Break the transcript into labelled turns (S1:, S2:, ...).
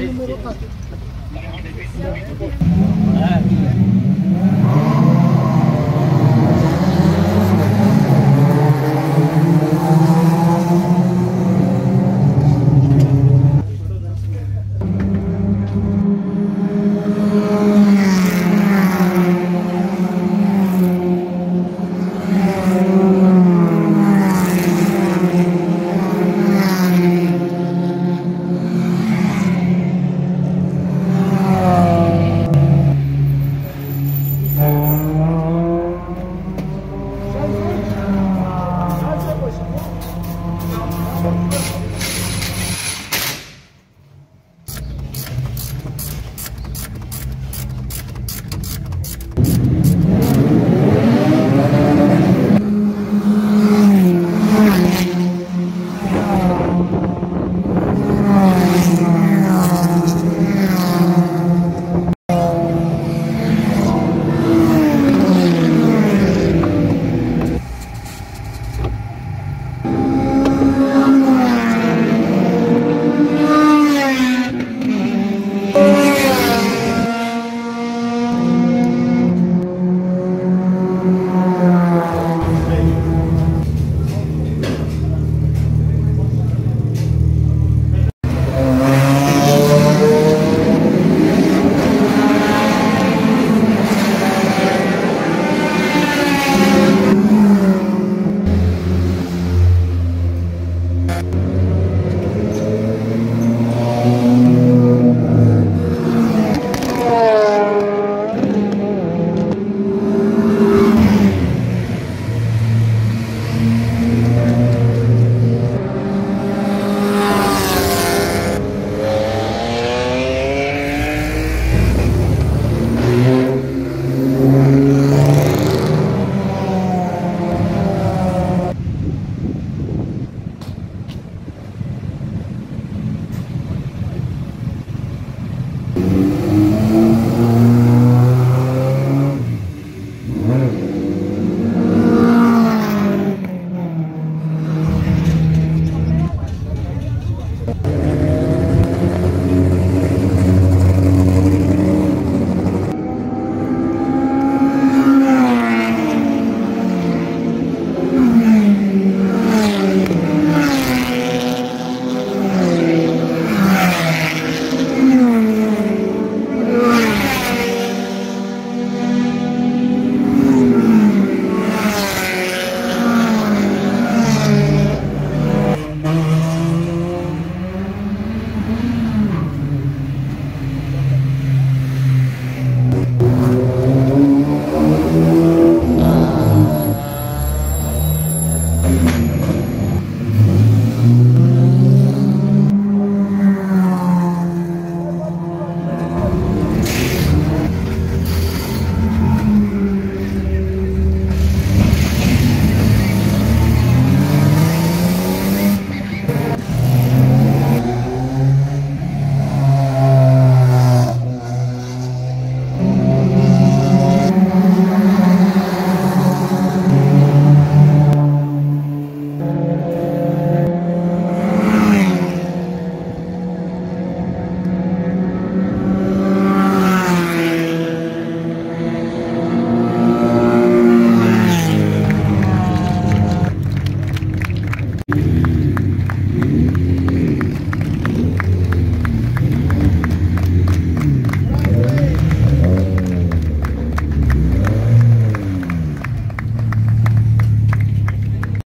S1: É.